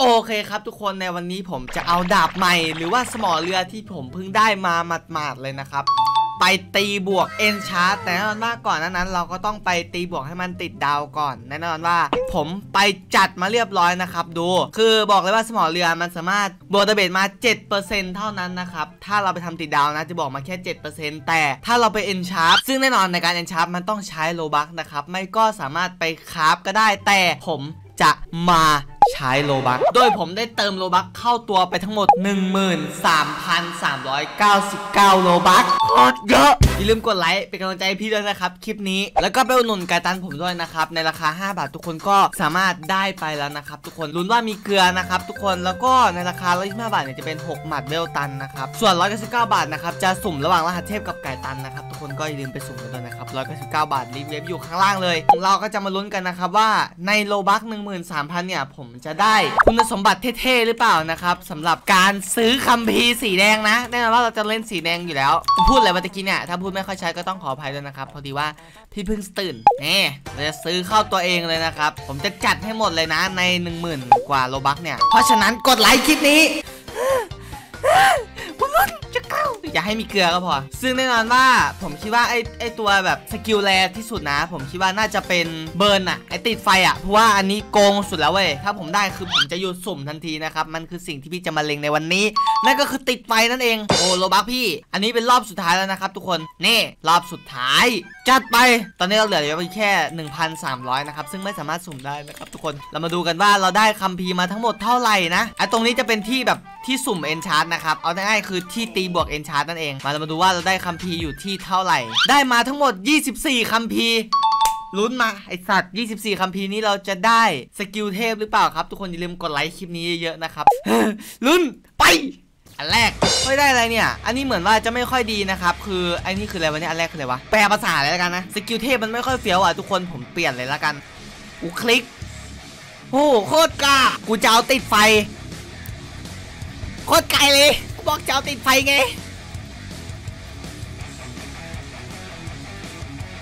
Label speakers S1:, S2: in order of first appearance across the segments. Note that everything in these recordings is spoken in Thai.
S1: โอเคครับทุกคนในวันนี้ผมจะเอาดาบใหม่ หรือว่าสมอเรือที่ผมเพิ่งได้มาหมาดๆเลยนะครับ ไปตีบวก enchant แต่แน่นอนว่าก่อนนั้นเราก็ต้องไปตีบวกให้มันติดดาวก่อนแน่นอนว่า ผมไปจัดมาเรียบร้อยนะครับ ดู คือบอกเลยว่าสมอเรือมันสามารถบวก damage มา 7%เท่านั้นนะครับ ถ้าเราไปทำติดดาวนะจะบอกมาแค่ 7%แต่ถ้าเราไป enchant ซึ่งแน่นอนในการ enchant มันต้องใช้ Robux นะครับไม่ก็สามารถไปcraft ก็ได้แต่ผมจะมา ใช้ Robux โดยผมได้เติม Robux เข้าตัวไปทั้งหมด 13,399 Robux โคตรเยอะ อย่าลืมกดไลค์เป็นกำลังใจให้พี่ด้วยนะครับ คลิปนี้ แล้วก็ไปอุดหนุนไก่ตันผมด้วยนะครับ ในราคา 5 บาททุกคนก็สามารถได้ไปแล้วนะครับ ทุกคนลุ้นว่ามีเกลือนะครับทุกคนแล้วก็ในราคา125บาทเนี่ยจะเป็น 6 หมัดเวลตันนะครับส่วน 199 บาทนะครับจะสุ่มระหว่างรหัสเทพกับไก่ตันนะครับทุกคนก็อย่าลืมไปสุ่มกันด้วยนะครับ199 บาทลิงก์เว็บอยู่ข้างล่างเลย เราก็จะมาลุ้นกันนะครับว่าใน Robux 13,000เนี่ยผมจะได้คุณสมบัติเท่ๆหรือเปล่านะครับสำหรับการซื้อคัมภีร์สีแดงนะแน่นอนว่าเราจะเล่นสีแดงอยู่แล้ว พูดอะไรมาตะกี้เนี่ยถ้าพูดไม่ค่อยชัดก็ต้องขออภัยด้วยนะครับพอดีว่าพี่เพิ่งตื่นนี่เราจะซื้อเข้าตัวเองเลยนะครับ ผมจะจัดให้หมดเลยนะใน 10,000 กว่า Robux เนี่ยเพราะฉะนั้นกดไลค์คลิปนี้ คุณลุ้นจะเข้าอย่าให้มีเกลือก็พอ ซึ่งแน่นอนว่าผมคิดว่าไอ้ไอ้ตัวแบบ skill แรที่สุดนะ ผมคิดว่าน่าจะเป็น burn อะไอ้ติดไฟอะเพราะว่าอันนี้โกงสุดแล้วเว้ยถ้าผมได้คือผมจะหยุดสุ่มทันทีนะครับมันคือสิ่งที่พี่จะมาเล็งในวันนี้ นั่นก็คือติดไฟนั่นเองโอ้ Robux พี่ อันนี้เป็นรอบสุดท้ายแล้วนะครับทุกคนนี่รอบสุดท้าย จัดไปตอนนี้เราเหลืออยู่แค่ 1,300นะครับซึ่งไม่สามารถสุ่มได้นะครับทุกคนเรามาดูกันว่าเราได้คัมภีร์มาทั้งหมดเท่าไหร่นะไอ้ตรงนี้จะเป็นที่แบบที่สุ่ม enchant นะครับ เอาง่ายๆคือที่ตีบวก enchant นั่นเอง มาเรามาดูว่าเราได้คัมภีร์อยู่ที่เท่าไหร่ ได้มาทั้งหมด 24 คัมภีร์ลุ้นมา ไอสัตว์ 24 คัมภีร์นี้เราจะได้ skill เทพหรือเปล่าครับ ทุกคนอย่าลืมกดไลค์คลิปนี้เยอะๆนะครับลุ้นไป อันแรกไม่ได้อะไรเนี่ย อันนี้เหมือนว่าจะไม่ค่อยดีนะครับ คือไอ้นี่คืออะไรวะเนี่ยอันแรกคืออะไรวะแปลภาษาเลยแล้วกันนะ skill เทพมันไม่ค่อยเฟี้ยวอะทุกคนผมเปลี่ยนเลยแล้วกันกูคลิกโอ้โหโคตรกล้ากูจะเอาติดไฟ โคตรไกลเลยกูบอกจะเอาติดไฟไง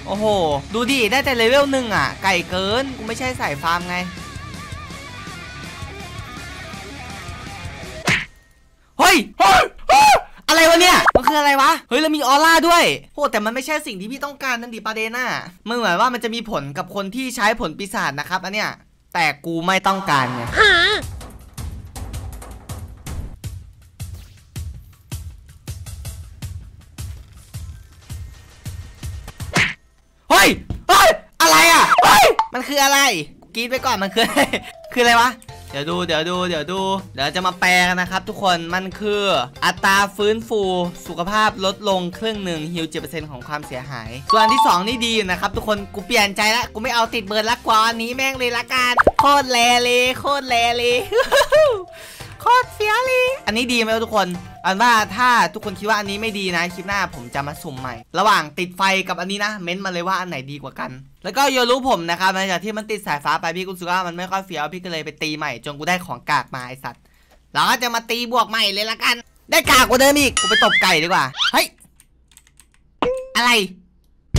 S1: โอ้โห ดูดิ ได้แต่เลเวลหนึ่งอะ ไก่เกิน กูไม่ใช่สายฟาร์มไงเฮ้ยเฮ้ย เฮ้ยอะไรวะเนี่ย มันคืออะไรวะ เฮ้ยแล้วมีออร่าด้วยโหแต่มันไม่ใช่สิ่งที่พี่ต้องการนั่นดิประเด็นน่ะมันเหมือนว่ามันจะมีผลกับคนที่ใช้ผลปีศาจนะครับอันเนี้ย แต่กูไม่ต้องการไง มันคืออะไรกูกรีดไปก่อนมันคืออะไรคืออะไรวะเดี๋ยวดูเดี๋ยวดูเดี๋ยวดูเดี๋ยวจะมาแปลกันนะครับ ทุกคนมันคืออัตราฟื้นฟูสุขภาพลดลงครึ่งหนึ่งฮิวเจ็ดเปอร์เซ็นต์ของความเสียหาย ส่วนที่ 2 นี่ดีนะครับ ทุกคนกูเปลี่ยนใจละกูไม่เอาติดเบิร์ดละกว่าอันนี้แม่งเลยละกันโคตรแลเลยโคตรแลเลยโคตรเฟี้ยเลยอันนี้ดีไหมทุกคน อันว่าถ้าทุกคนคิดว่าอันนี้ไม่ดีนะคลิปหน้าผมจะมาสุ่มใหม่ ระหว่างติดไฟกับอันนี้นะ เม้นต์มาเลยว่าอันไหนดีกว่ากัน แล้วก็โยรู้ผมนะครับหลังจากที่มันติดสายฟ้าไปพี่กูสึกว่ามันไม่ค่อยเฟี้ยวพี่ก็เลยไปตีใหม่จนกูได้ของกากมาไอสัตว์เราก็จะมาตีบวกใหม่เลยละกัน ได้กากกว่าเดิมอีกกูไปตบไก่ดีกว่าเฮ้ยอะไร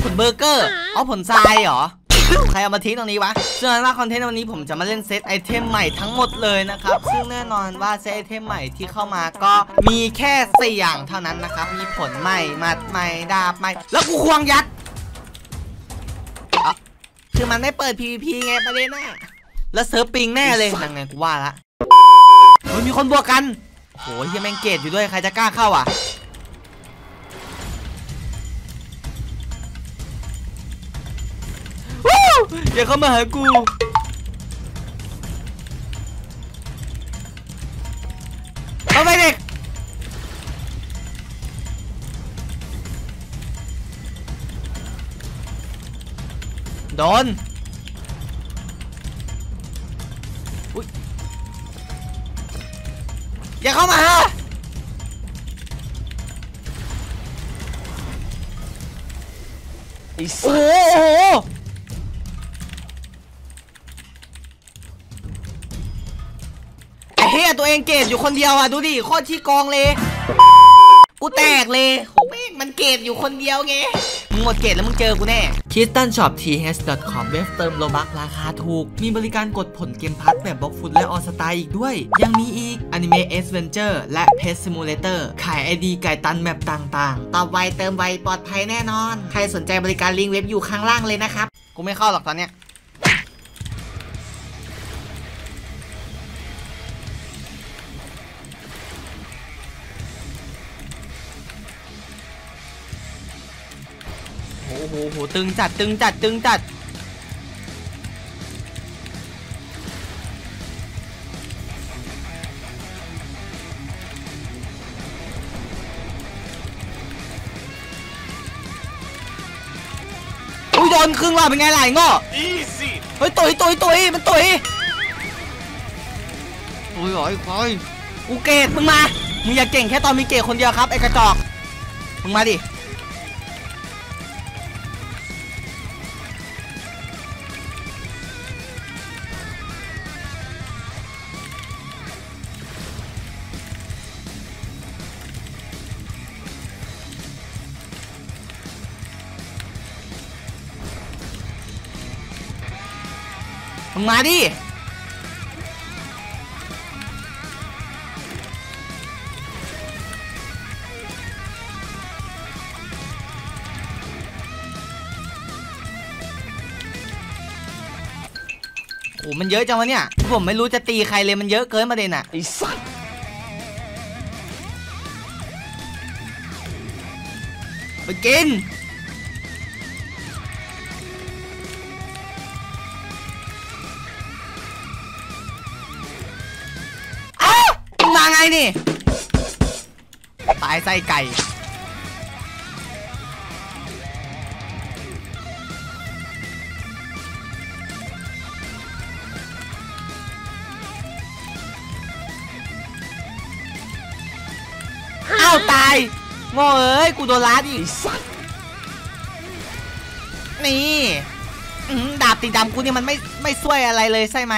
S1: ผลเบอร์เกอร์เอาผลทรายเหรอใครเอามาทิ้งตรงนี้วะซึ่งว่า content วันนี้ผมจะมาเล่น set item ใหม่ทั้งหมดเลยนะครับ ซึ่งแน่นอนว่า set item ใหม่ที่เข้ามาก็มีแค่สี่อย่างเท่านั้นนะครับ มีผลใหม่หมัดใหม่ดาบใหม่ แล้วกูควงยัด คือมันไม่เปิด PVP ไงประเด็นน่ะแล้วเซิร์ฟปิงแน่เลยนั่งไงกูว่าละเฮ้ยมีคนบวกกันโหเฮียแมงเกตอยู่ด้วยใครจะกล้าเข้าอะวู้อย่าเข้ามาหากูเอาไปเด็ก โดนอุ๊ยอย่าเข้ามาฮะโอ้โหไอ้เฮียตัวเองเกตอยู่คนเดียวอะ ดูดิโคตรขี้กองเลย กูแตกเลยโหแม่งมันเกตอยู่คนเดียวไง มึงหมดเกตแล้วมึงเจอกูแน่ k i s t a n Shop th.com เว็บเติมโลบักราคาถูก มีบริการกดผลเกมพัทแบบบล็อกฟุตและออสตาอีกด้วย ยังมีอีก Anime Adventure และ Pet Simulator ขายไอดีไก่ตันแมปต่างๆ ตอบไวเติมไวปลอดภัยแน่นอน ใครสนใจบริการลิงก์เว็บอยู่ข้างล่างเลยนะครับ กูไม่เข้าหรอกตอนเนี้ย อ้โหโหตึงจัดตึงจัดตึงจัดอุ้ยโดนครึ่งรอบเป็นไงล่ะไอ้โง่เฮ้ยตุยตุยตุยมันตุยตุยหอไอ้ควายกูเกตมึงมา มึงอย่าเก่งแค่ตอนมีเกตคนเดียวครับไอ้กระจอก มึงมาดิ มึงมาดิโอ้มันเยอะจังวะเนี่ย ผมไม่รู้จะตีใครเลยมันเยอะเกินประเด็นอะ
S2: ไอ้สัตว์
S1: ไปกิน นี่ ตายไส้ไก่ อ้าวตายโง่เอ้ย กูโดนลัดอี
S2: ไอ้
S1: ก
S2: สัตว์
S1: นี่อื้อหือดาบตีดำกูนี่มันไม่ไม่ช่วยอะไรเลยใช่ไหม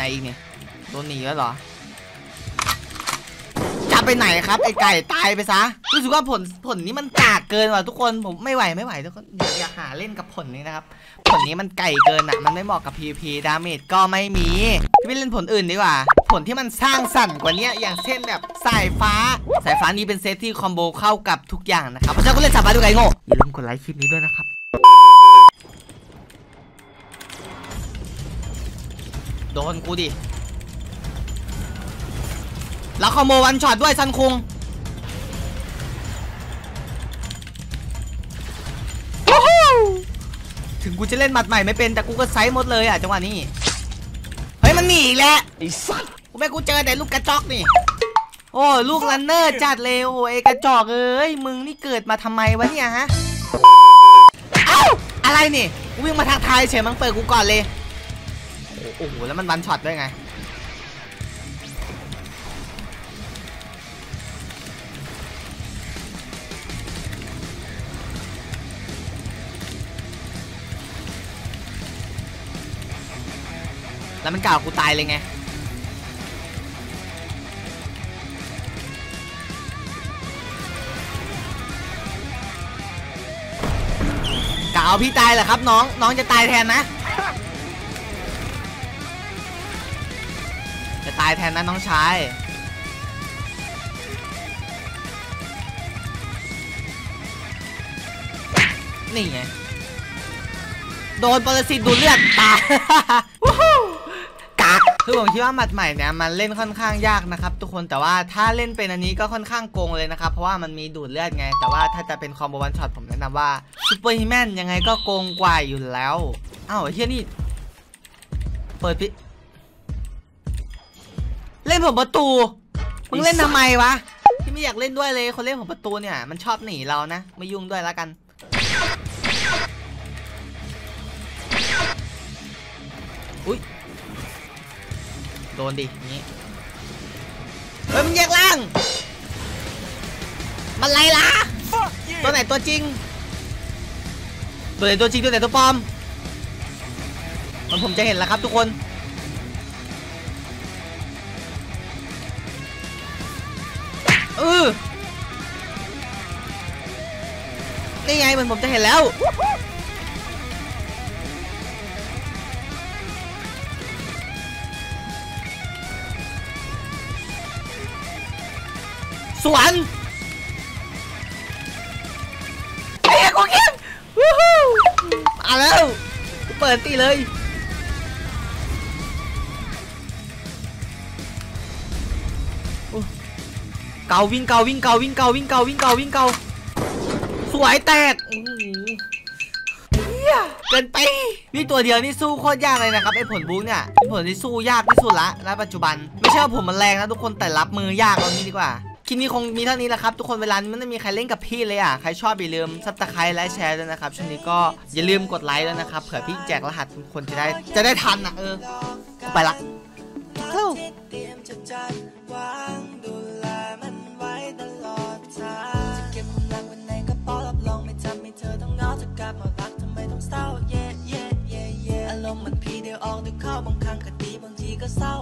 S1: ไปไหนอีกเนี่ยโดนหนีแล้วเหรอจะไปไหนครับไอ้ไก่ตายไปซะรู้สึกว่าผลผลนี้มันกากเกินว่ะทุกคนผมไม่ไหวไม่ไหวทุกคนอย่าอย่าหาเล่นกับผลนี้นะครับผลนี้มันไก่เกินอะมันไม่เหมาะกับ PVP damage ก็ไม่มีพี่ไปเล่นผลอื่นดีกว่า ผลที่มันสร้างสรรค์กว่านี้อย่างเช่นแบบสายฟ้า สายฟ้านี้เป็นเซตที่ combo เข้ากับทุกอย่างนะครับเพราะฉะนั้นก็เล่นสายฟ้าด้วยไงโง่อย่าลืมกดไลค์คลิปนี้ด้วยนะครับ โดนกูดิ แล้ว combo one shot ด้วยซันคุงวู้ฮู้ถึงกูจะเล่นหมัดใหม่ไม่เป็นแต่กูก็ไซส์หมดเลยอะจังหวะนี้ เฮ้ยมันหนีอีกแล้ว
S2: ไอ้สัตว์
S1: กูแม่กูเจอแต่ลูกกระจอกนี่ โอ้ลูก runner จัดเลยโอ้ไอ้กระจอกเอ้ยมึงนี่เกิดมาทำไมวะเนี่ยฮะ เอ้าอะไรนี่กูวิ่งมาทักทายเฉยมันเปิดกูก่อนเลย โอ้โห แล้วมัน one shot ด้วยไง แล้วมันกล่าวกูตายเลยไงกล่าวพี่ตายเหรอครับน้อง น้องจะตายแทนนะ จะตายแทนนะน้องชาย นี่ไง โดนปรสิตดูดเลือดตายกากคือผมคิดว่าหมัดใหม่เนี่ยมันเล่นค่อนข้างยากนะครับ ทุกคนแต่ว่าถ้าเล่นเป็นอันนี้ก็ค่อนข้างโกงเลยนะครับ เพราะว่ามันมีดูดเลือดไง แต่ว่าถ้าจะเป็น combo one shot ผมแนะนำว่า Superhuman ยังไงก็โกงกว่าอยู่แล้วอ้าวเฮียนี่ เปิดปิ เล่นผลประตู มึงเล่นทำไมวะ ที่ไม่อยากเล่นด้วยเลย คนเล่นผลประตูเนี่ย มันชอบหนีเรานะ ไม่ยุ่งด้วยแล้วกัน อุ้ย โดนดิอย่างนี้เฮ้ยมันแยกล่าง มันไรล่ะ
S2: Fuck
S1: ตัว
S2: you!
S1: ไหนตัวจริง ตัวไหนตัวจริงตัวไหนตัวปลอม มันผมจะเห็นแล้วครับทุกคน เออนี่ไงเหมือนผมจะเห็นแล้วสวนไอ้เหี้ยกูเก็บวู้ฮู้มาแล้ว เปิดตีเลย เกาวิ่งเกาวิ่งเกาวิ่งเกาวิ่งเกาวิ่งเกาวิ่งเกาสวยแตกเกินไปนี่ตัวเดียวนี่สู้โคตรยากเลยนะครับไอ้ผลบุ๊กเนี่ยเป็นผลที่สู้ยากที่สุดละณปัจจุบัน ไม่ใช่ว่าผลมันแรงนะทุกคนแต่รับมือยากเอางี้ดีกว่าคลิปนี้คงมีเท่านี้แหละครับ ทุกคนเวลานี้มันไม่มีใครเล่นกับพี่เลยอะ ใครชอบอย่าลืม subscribe และแชร์ด้วยนะครับ ช่วงนี้ก็อย่าลืมกดไลค์ด้วยนะครับ เผื่อพี่แจกรหัสทุกคนจะได้จะได้ทันอะเออ ไปละ
S2: ความรักไว้ในกระเป๋ารับรองไม่ทำให้เธอต้องเหงาจะกลับมารักทำไมต้องเศร้า yeah yeah yeah yeah อารมณ์มันพีเดียวออกดีเข้าบางครั้งก็ดีบางทีก็เศร้า